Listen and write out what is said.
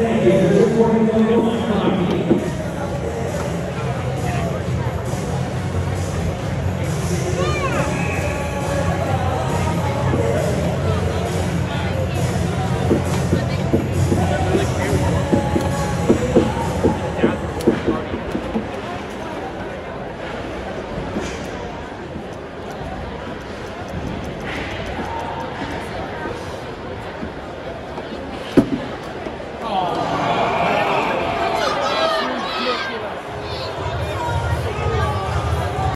Thank you for supporting the